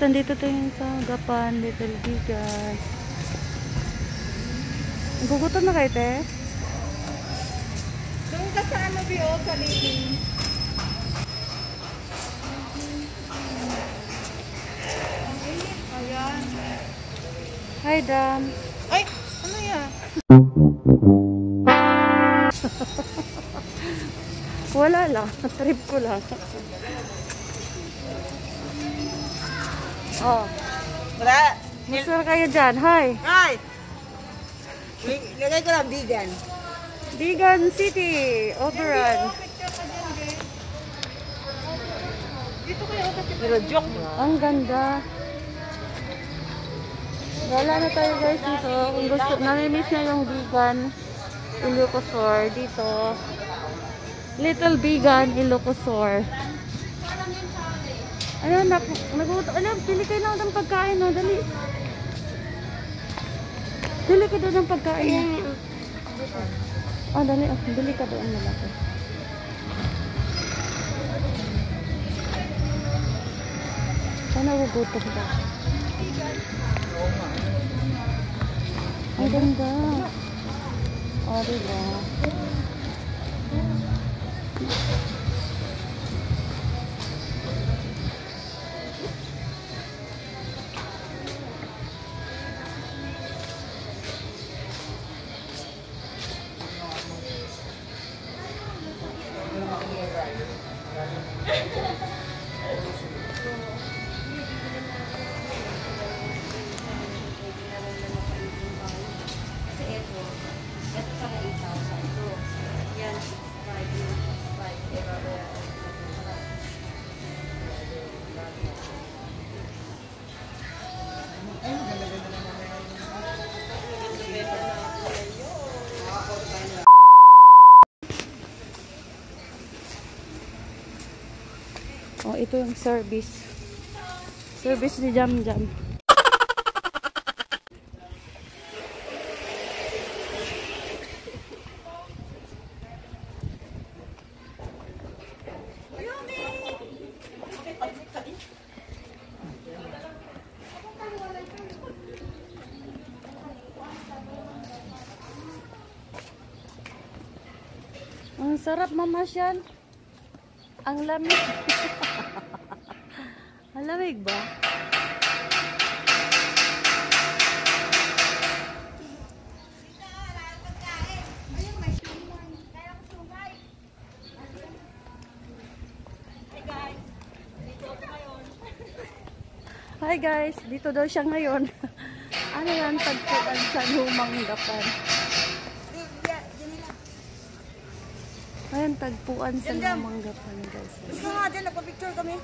nandito tayo sa Gapan, Little Bigas. Gugutom na kayo, te? Doon ka sa ano, Bio, sa liling. Ayan. Hi, Dam. Ay, ano yan? Wala lang. Trip ko lang. Oh, Wala. musta kayo dyan? Hi. Ay! Lagay ko lang vegan. Bigan City, Oberon. Dito kayo, Pero joke mo. Ang ganda. Wala na tayo guys dito. Kung gusto, namimiss na yung vegan Ilocosor dito. Little vegan Ilocosor. Ano, nag naguto. Ano, pili kayo na ng pagkain, no? Dali. Pili ka doon ng pagkain. Oh, dali. Oh, bili ka doon malaki. Sana gugutom ka. Ang ganda. Oh, diba? Oh, ito yung service. Service ni Jam Jam. Ang sarap mamasyal. Ang lamig. Ang lamig ba? Hi guys, dito daw siya ngayon. ano yan, tagpuan sa lumang gapan. Ayan, tagpuan sa lumang gapan guys. Gusto nga dyan, nagpa-picture kami.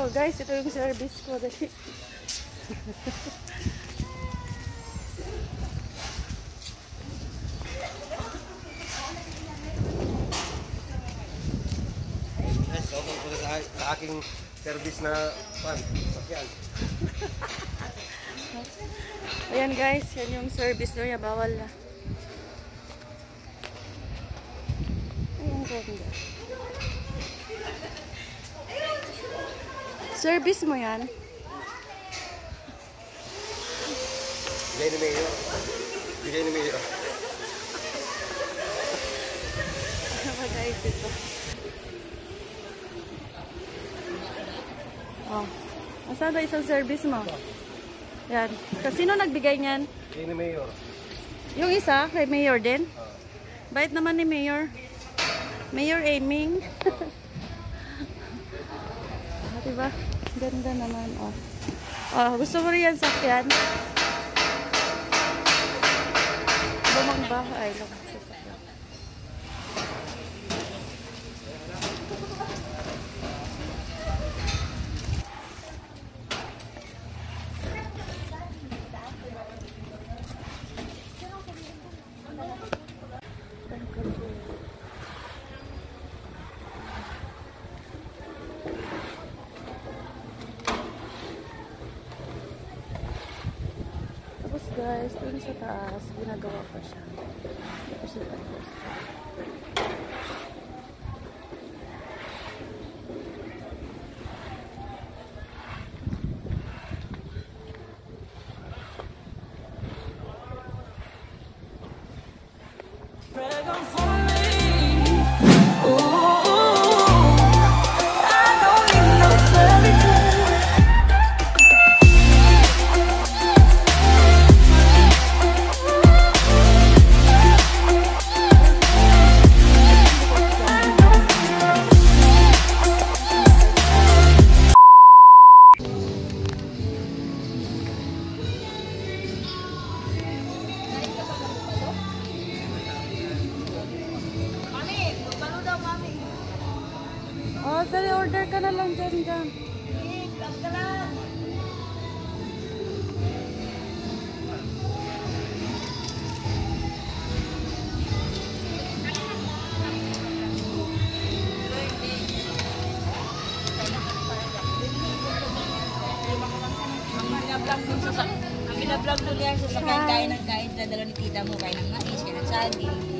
Mo, guys, ito yung service ko. Dali. sa, aking service na pan, sakyan. Ayan guys, yan yung service nyo. Bawal na. Ayan, ganda. Service mo yan? Bigay ni Mayor. Bigay ni Mayor. Ano guys ito? Oh. Asan na isang service mo? Yan. Kasi sino nagbigay niyan? Ni Mayor. Yung isa, kay Mayor din? Bait naman ni Mayor. Mayor aiming. ah, diba? Ganda naman, oh. Oh, gusto mo rin yan sakyan? Lumang bahay. Lumang guys, dun sa taas, ginagawa pa siya. Kasi. Sorry, order ka na lang dyan, dyan. Ang binablog dun yan sa kain kain ng kain sa dalawa ni tita mo kain ng mais, kain ng saging.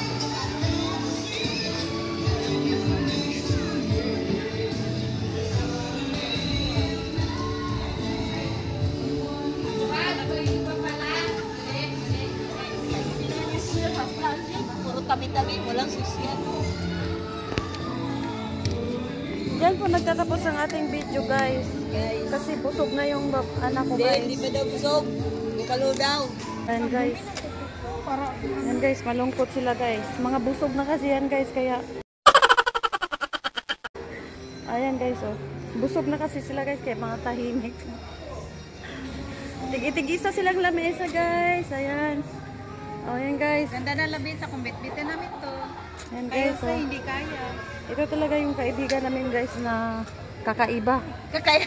tabi-tabi, walang susiyan. Diyan po nagtatapos ang ating video guys. Guys, Kasi busog na yung anak ko hindi, hindi guys. pa daw busog. Bukalo daw. Ayan guys. Ayan guys, malungkot sila guys. Mga busog na kasi yan guys, kaya... Ayan guys, oh. Busog na kasi sila guys, kaya mga tahimik. Tig-itigisa silang lamesa guys. Ayan. Oh, ayan guys. Ganda na labis sa kumbit-bitin namin to. Ayan guys, oh. hindi kaya. Ito talaga yung kaibigan namin guys na kakaiba. Kakaya.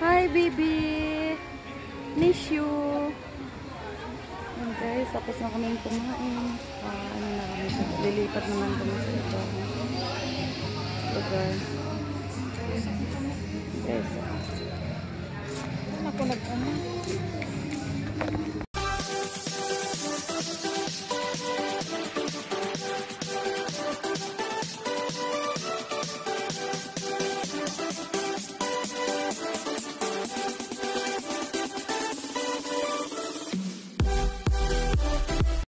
Hi, baby! Miss you! Ayan guys, tapos na kami kumain. Ah, ano na kami, lilipat naman kami sa ibang lugar. Guys, ah. Ako nag-ano. Thank you.